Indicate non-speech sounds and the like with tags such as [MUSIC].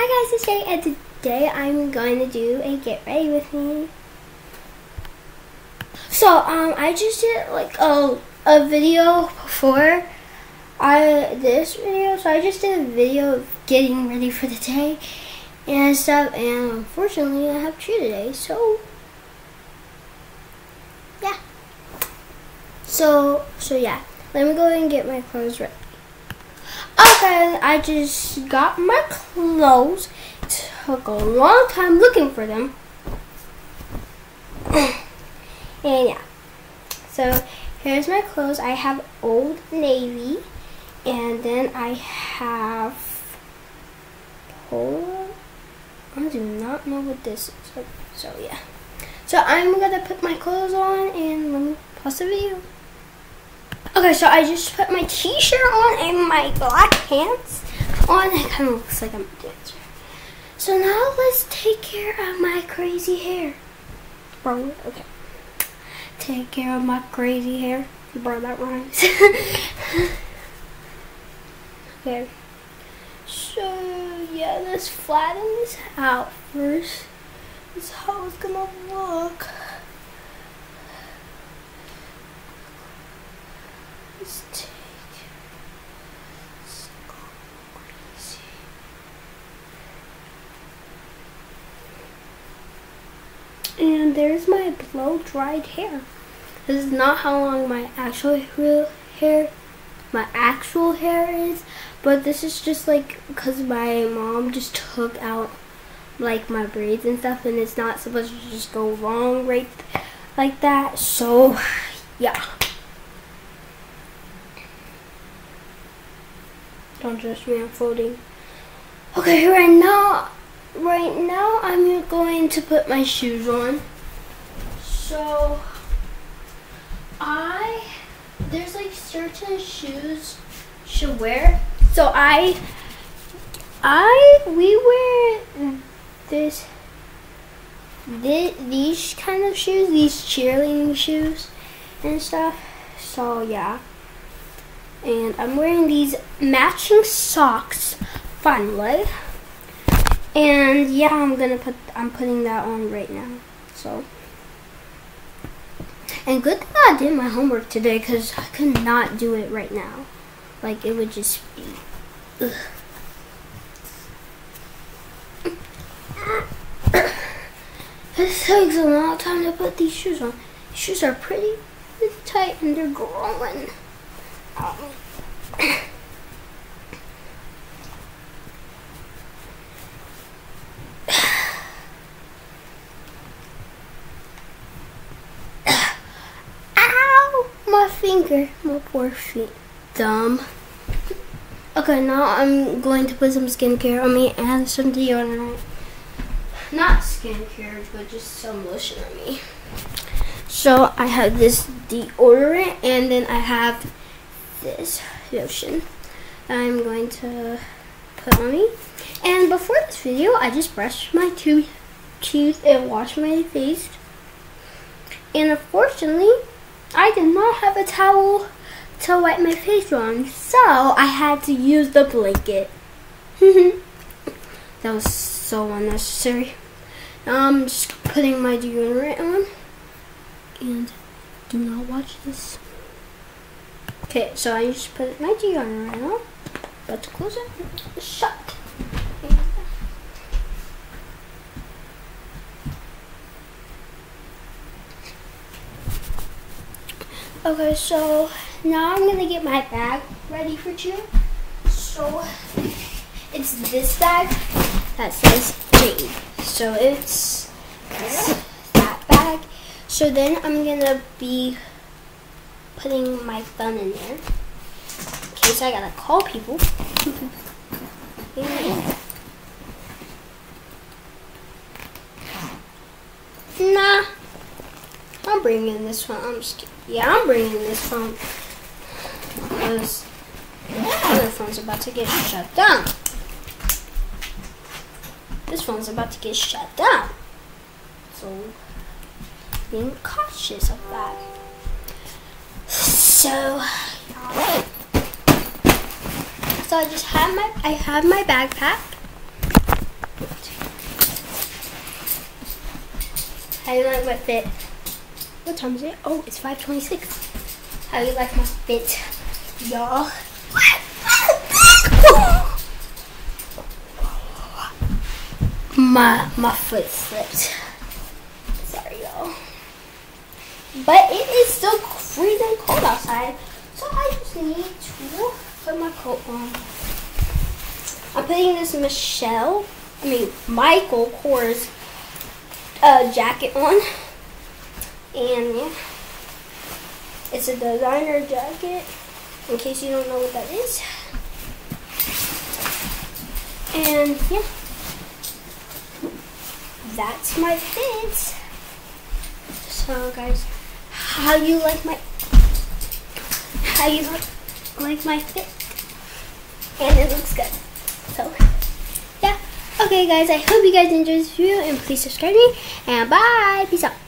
Hi guys, it's Jay, and today I'm going to do a get ready with me. So, um, I just did like a, a video before I this video, so I just did a video of getting ready for the day and stuff, and unfortunately I have true today, so yeah. So, so yeah, let me go and get my clothes ready. Okay, I just got my clothes. Took a long time looking for them. [CLEARS THROAT] and yeah. So here's my clothes. I have Old Navy. And then I have Polo. I do not know what this is. So, so yeah. So I'm gonna put my clothes on and let me pause the video. Okay, so I just put my t-shirt on and my black pants on. It kind of looks like I'm a dancer. So now let's take care of my crazy hair. Bro, okay. Take care of my crazy hair. Bro, that rhymes. [LAUGHS] okay. So, yeah, let's flatten this out first. This is how it's gonna look. And there's my blow dried hair. This is not how long my actual hair, my actual hair is, but this is just like because my mom just took out like my braids and stuff, and it's not supposed to just go long right like that. So, yeah. Don't judge me, I'm folding. Okay, right now, right now I'm going to put my shoes on. So, I, there's like certain shoes should wear. So I, I, we wear this, this, these kind of shoes, these cheerleading shoes and stuff. So yeah and I'm wearing these matching socks finally and yeah I'm gonna put I'm putting that on right now so and good thing I did my homework today because I could not do it right now like it would just be ugh. [COUGHS] This takes a long time to put these shoes on. These shoes are pretty, pretty tight and they're growing. Ow! My finger. My poor feet. Dumb. Okay, now I'm going to put some skincare on me and some deodorant. Not skincare, but just some lotion on me. So I have this deodorant and then I have this lotion I'm going to put on me. And before this video, I just brushed my tooth, teeth and washed my face. And unfortunately, I did not have a towel to wipe my face on, so I had to use the blanket. [LAUGHS] that was so unnecessary. Now I'm just putting my deodorant on. And do not watch this. Okay, so I just put my deodorant on. now. About to close it. Shut. Okay, so now I'm gonna get my bag ready for you. So it's this bag that says Jade. So it's that bag. So then I'm gonna be putting my phone in there. In case I gotta call people. [LAUGHS] nah. I'm bringing this phone. I'm just. Yeah, I'm bringing this phone. Because the other phone's about to get shut down. This phone's about to get shut down. So, being cautious of that. So, so I just have my I have my backpack, How you like my fit? What time is it? Oh, it's 5.26. How you like my fit, y'all? my my foot slipped. Sorry, y'all. But it is still freezing cold outside, so I just need to put my coat on. I'm putting this Michelle, I mean Michael Kors uh, jacket on, and yeah, it's a designer jacket. In case you don't know what that is, and yeah that's my fit. So guys, how you like my how you like, like my fit? And it looks good. So yeah. Okay guys, I hope you guys enjoyed this video and please subscribe me and bye. Peace out.